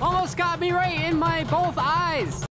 Almost got me right in my both eyes.